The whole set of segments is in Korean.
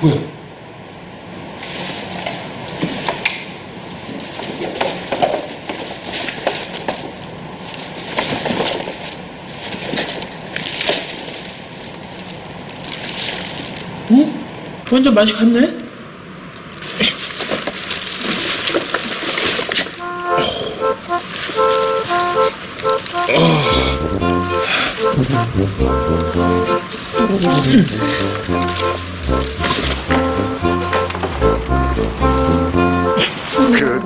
뭐야? 어? 완전 맛이 갔네? 그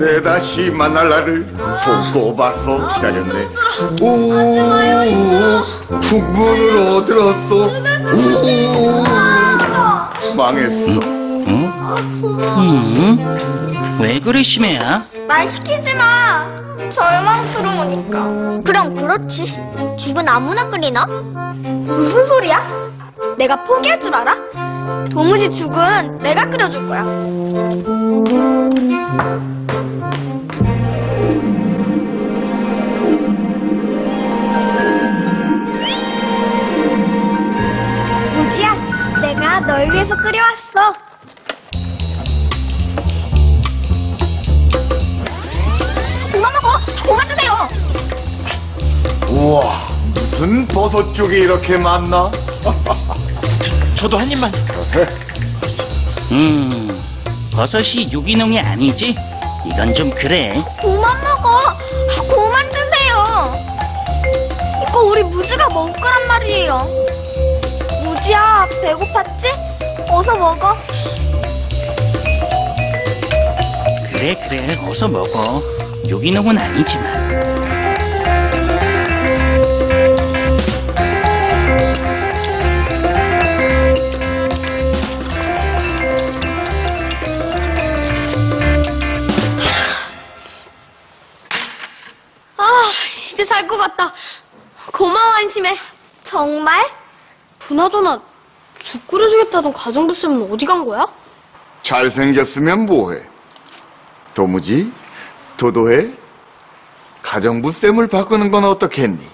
대 다시 만날 날을 손꼽아서 기다렸네. 오, 풍문으로 들었어. 오, 망했어. 음? 왜 그래, 심해야? 말 시키지 마. 절망스러우니까. 그럼 그렇지. 죽은 아무나 끓이나? 무슨 소리야? 내가 포기할 줄 알아? 도무지 죽은 내가 끓여줄 거야. 위해서 끓여왔어. 그만 먹어. 그만 드세요. 우와, 무슨 버섯죽이 이렇게 많나? 저도 한 입만. 음, 버섯이 유기농이 아니지? 이건 좀 그래. 그만 먹어. 그만 드세요. 이거 우리 무지가 먹을 거란 말이에요. 무지야, 배고팠지? 어서 먹어. 그래, 그래. 어서 먹어. 유기농은 아니지만. 아, 이제 살 것 같다. 고마워, 안심해. 정말? 그나저나 죽 끓여주겠다던 가정부 쌤은 어디 간 거야? 잘생겼으면 뭐해? 도무지? 도도해? 가정부 쌤을 바꾸는 건 어떻겠니?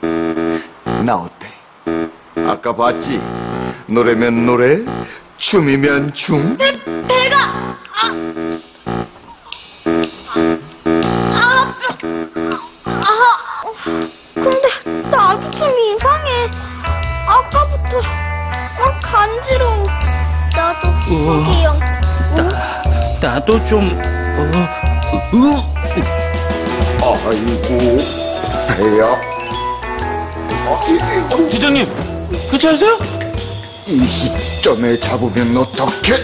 나 어때? 아까 봤지? 노래면 노래, 춤이면 춤. 배가! 아! 아! 아! 근데 나도 좀 이상해. 아까부터 아, 간지러워. 나도 우와. 포기형. 나, 나도 좀, 어, 어, 아이고, 배야. 아이고, 대장님, 괜찮으세요? 이 시점에 잡으면 어떡해?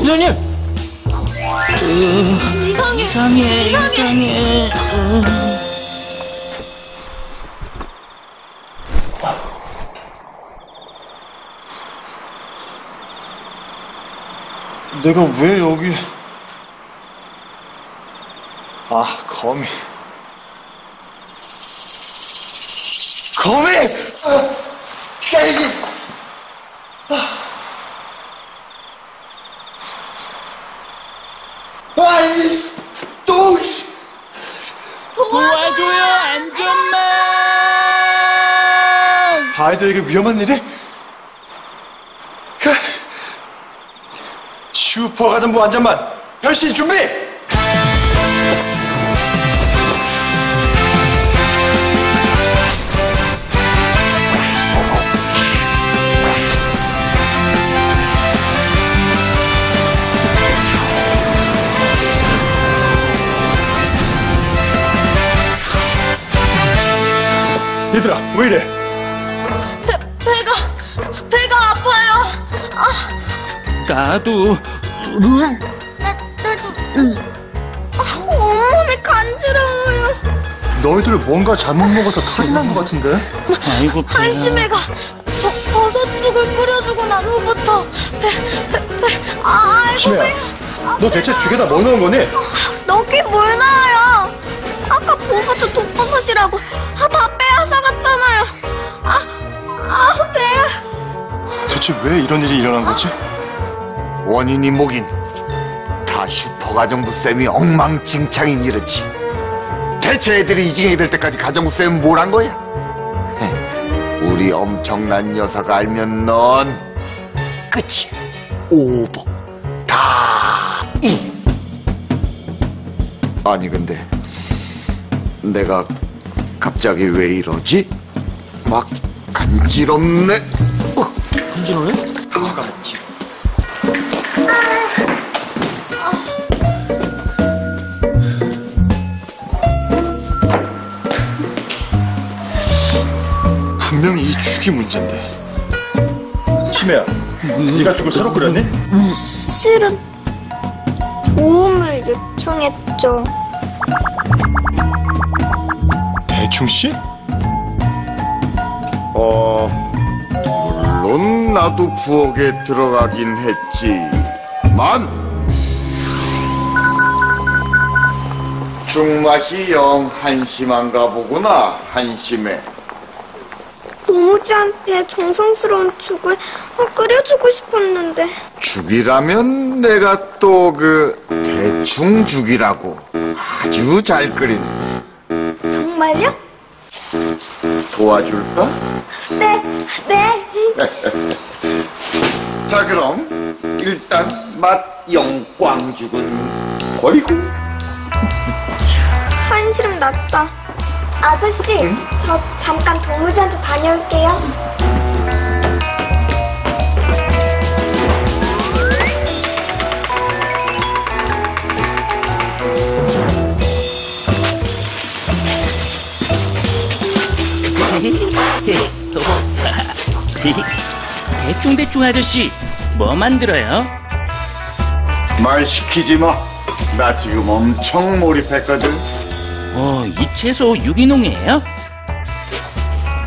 대장님! 이상해. 이상해, 이상해. 어. 내가 왜 여기... 아, 거미. 거미! 아, 깨지! 아, 아 이씨, 또, 씨. 도와줘요, 안전만! 아이들에게 위험한 일이? 그, 슈퍼 가전부 안전만 변신 준비! 얘들아, 왜 이래? 배, 배가, 배가 아파요. 아, 나도, 나, 나도. 아, 온몸이 간지러워요. 너희들 뭔가 잘못 먹어서 탈이 난 것 같은데? 아이고. 한심해가 버, 버섯죽을 끓여주고 난 후부터 배, 배, 배, 아, 아이고, 배. 너 대체 죽에다 뭐 넣은 거니? 넣긴 뭘 나와요? 아까 버섯도 독버섯이라고 아, 다 빼앗아 갔잖아요. 아, 아, 배야. 대체 왜 이런 일이 일어난 거지? 원인이 뭐긴 다 슈퍼가정부 쌤이 엉망진창인 이렇지. 대체 애들이 이징이 될 때까지 가정부 쌤은 뭘 한 거야? 헤, 우리 엄청난 녀석 알면 넌 끝이야. 오버. 다이. 아니 근데 내가 갑자기 왜 이러지? 막 간지럽네. 어, 간지러네? 다 같이 분명히 이 죽이 문제인데. 치매야, 네가 죽을 새로 끓였니? 실은 도움을 요청했죠. 대충 씨? 어 물론 나도 부엌에 들어가긴 했지만 죽맛이 영 한심한가 보구나 한심해 도무지한테 정성스러운 죽을 어, 끓여주고 싶었는데 죽이라면 내가 또 그 대충 죽이라고 아주 잘 끓이는 정말요? 도와줄까? 네, 네. 자 그럼 일단 맛 영광죽은 버리고 한시름 났다. 아저씨, 저 잠깐 도무지한테 다녀올게요. 대충대충 아저씨, 뭐 만들어요? 말 시키지 마. 나 지금 엄청 몰입했거든. 어, 이 채소 유기농이에요?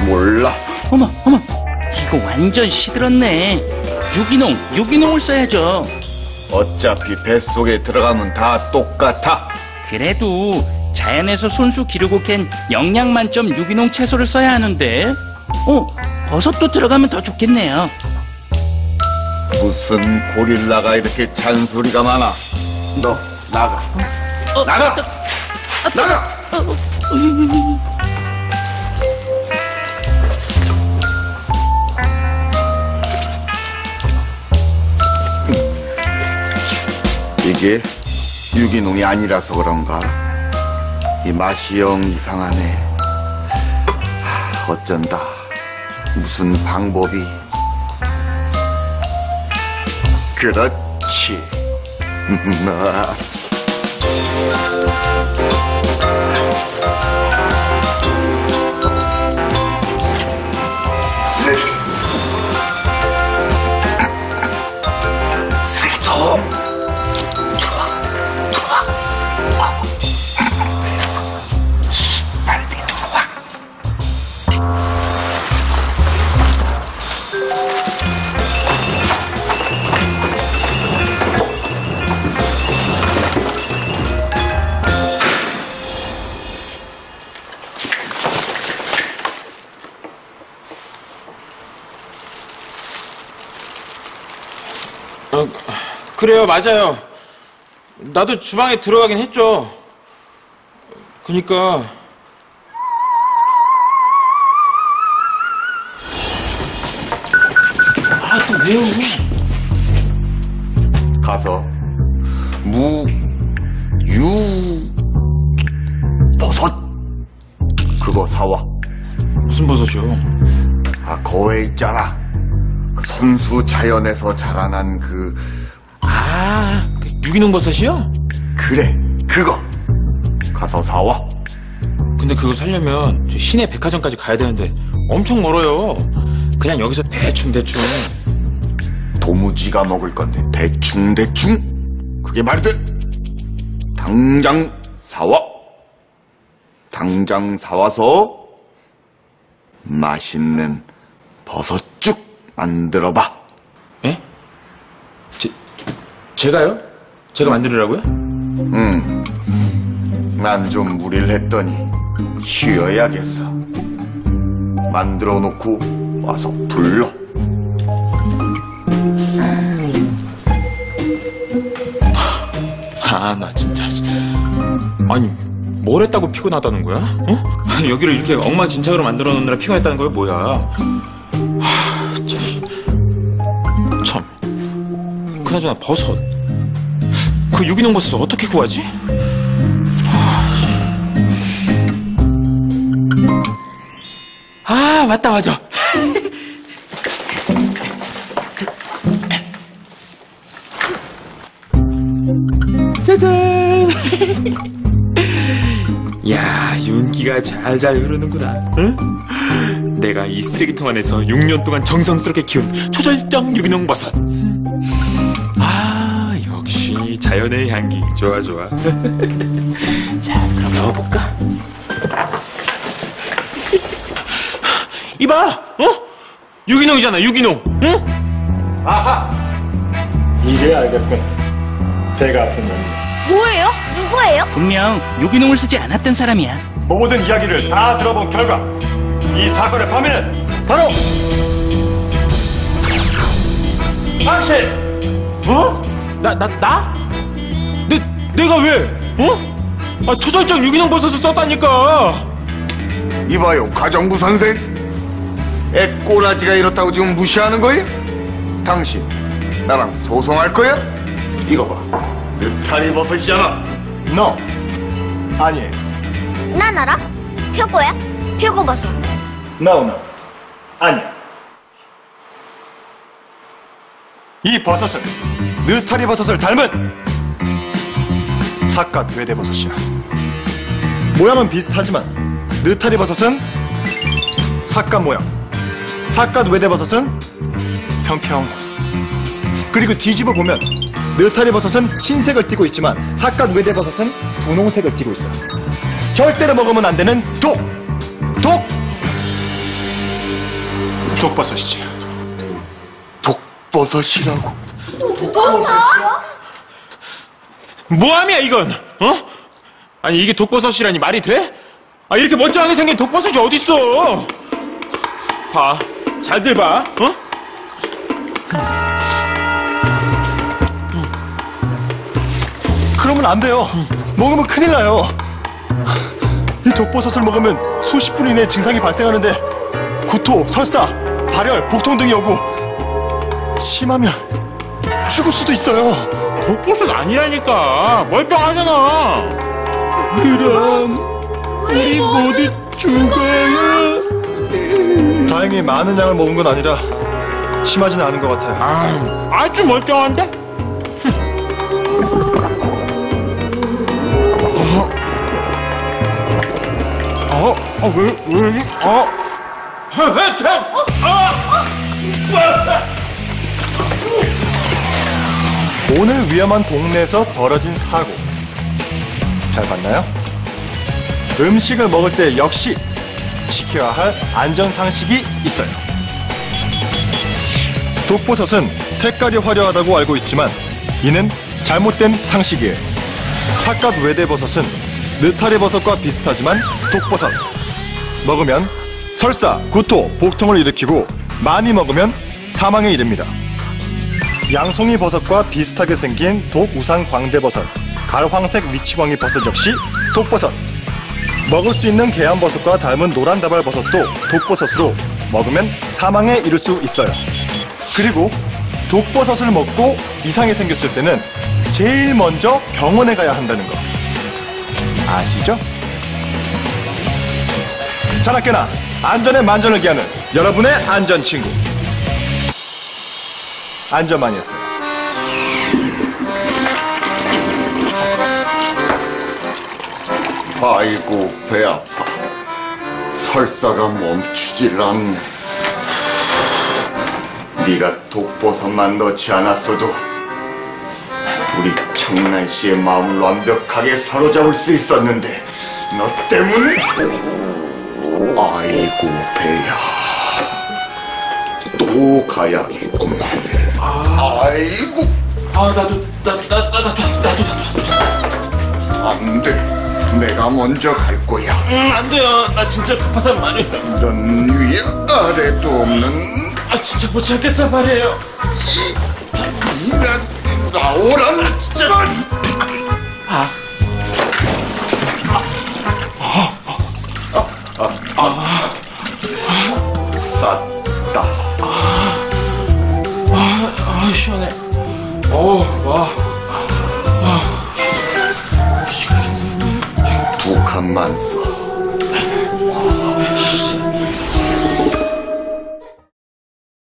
몰라. 어머, 어머, 이거 완전 시들었네. 유기농, 유기농을 써야죠. 어차피 뱃속에 들어가면 다 똑같아. 그래도 자연에서 손수 기르고 캔 영양 만점 유기농 채소를 써야 하는데. 어, 버섯도 들어가면 더 좋겠네요. 무슨 고릴라가 이렇게 잔소리가 많아. 너 나가. 어, 나가! 어, 나가! 이게 유기농이 아니라서 그런가? 이 맛이 영 이상하네. 하, 어쩐다. 무슨 방법이. 그렇지. Thank you. 그래요, 맞아요. 나도 주방에 들어가긴 했죠. 그니까. 아, 또 왜요? 가서 무, 유, 버섯 그거 사와. 무슨 버섯이요? 아 거에 있잖아. 그 선수 자연에서 자라난 그 유기농 버섯이요? 그래 그거 가서 사와. 근데 그거 살려면 저 시내 백화점까지 가야 되는데 엄청 멀어요. 그냥 여기서 대충 대충. 도무지가 먹을 건데 대충 대충 그게 말이 돼. 당장 사와. 당장 사와서 맛있는 버섯죽 만들어봐. 예? 제, 제가요? 제가 만들으라고요? 난좀 무리를 했더니 쉬어야겠어. 만들어 놓고 와서 불러. 아, 나 진짜. 아니, 뭘 했다고 피곤하다는 거야? 어? 여기를 이렇게 엉망진창으로 만들어 놓느라 피곤했다는 거야, 뭐야? 하, 참. 참. 그나저나 버섯. 그 유기농 버섯을 어떻게 구하지? 아, 맞다, 맞아. 짜잔! 야, 윤기가 잘잘 흐르는구나. 응? 내가 이 쓰레기통 안에서 6년 동안 정성스럽게 키운 초절정 유기농 버섯. 자연의 향기. 좋아, 좋아. 자, 그럼 넣어볼까? 이봐, 어? 유기농이잖아, 유기농. 응? 아하! 이제 알겠군. 배가 아픈 놈이. 뭐예요? 누구예요? 분명 유기농을 쓰지 않았던 사람이야. 모든 이야기를 다 들어본 결과 이 사건의 범인은 바로 당신! 어? 나, 나, 나? 내, 내가 왜? 어? 아, 초절정 유기농 버섯을 썼다니까! 이봐요, 가정부 선생. 애 꼬라지가 이렇다고 지금 무시하는 거예요? 당신, 나랑 소송할 거야? 이거 봐. 느타리 버섯이잖아. 너 아니에요. 난 알아. 표고야. 표고버섯. No. 아니야. 이 버섯은 느타리 버섯을 닮은 사갓 외대 버섯이야. 모양은 비슷하지만 느타리 버섯은 사갓 모양, 사갓 외대 버섯은 평평. 그리고 뒤집어 보면 느타리 버섯은 흰색을 띠고 있지만 사갓 외대 버섯은 분홍색을 띠고 있어. 절대로 먹으면 안 되는 독, 독, 독버섯이지. 독버섯이라고. 뭐함이야, 이건? 어? 아니, 이게 독버섯이라니 말이 돼? 아, 이렇게 멀쩡하게 생긴 독버섯이 어딨어? 봐. 잘들 봐, 어? 그러면 안 돼요. 먹으면 큰일 나요. 이 독버섯을 먹으면 수십 분 이내에 증상이 발생하는데 구토, 설사, 발열, 복통 등이 오고 심하면 죽을 수도 있어요. 독버섯 아니라니까. 멀쩡하잖아. 그럼, 우리 모두 죽어요. 다행히 많은 양을 먹은 건 아니라 심하지는 않은 것 같아요. 아, 아주 멀쩡한데? 어, 어, 왜, 왜, 어? 오늘 위험한 동네에서 벌어진 사고. 잘 봤나요? 음식을 먹을 때 역시 지켜야 할 안전상식이 있어요. 독버섯은 색깔이 화려하다고 알고 있지만 이는 잘못된 상식이에요. 사갓 외대버섯은 느타리 버섯과 비슷하지만 독버섯. 먹으면 설사, 구토, 복통을 일으키고 많이 먹으면 사망에 이릅니다. 양송이 버섯과 비슷하게 생긴 독우산 광대버섯, 갈황색 위치광이 버섯 역시 독버섯. 먹을 수 있는 계란버섯과 닮은 노란 다발 버섯도 독버섯으로 먹으면 사망에 이를 수 있어요. 그리고 독버섯을 먹고 이상이 생겼을 때는 제일 먼저 병원에 가야 한다는 거. 아시죠? 자나깨나 안전에 만전을 기하는 여러분의 안전 친구. 안전만이었어요. 아이고, 배 아파. 설사가 멈추질 않네. 네가 독버섯만 넣지 않았어도 우리 청란 씨의 마음을 완벽하게 사로잡을 수 있었는데 너 때문에 아이고 배야 또 가야겠구만 아이고 아, 나도, 나, 나, 나, 나도, 나도, 나도. 안 돼 내가 먼저 갈 거야 음, 안 돼요. 나 진짜 급하단 말이에요. 이런 위에 아래도 없는 아, 진짜 못 참겠단 말이에요.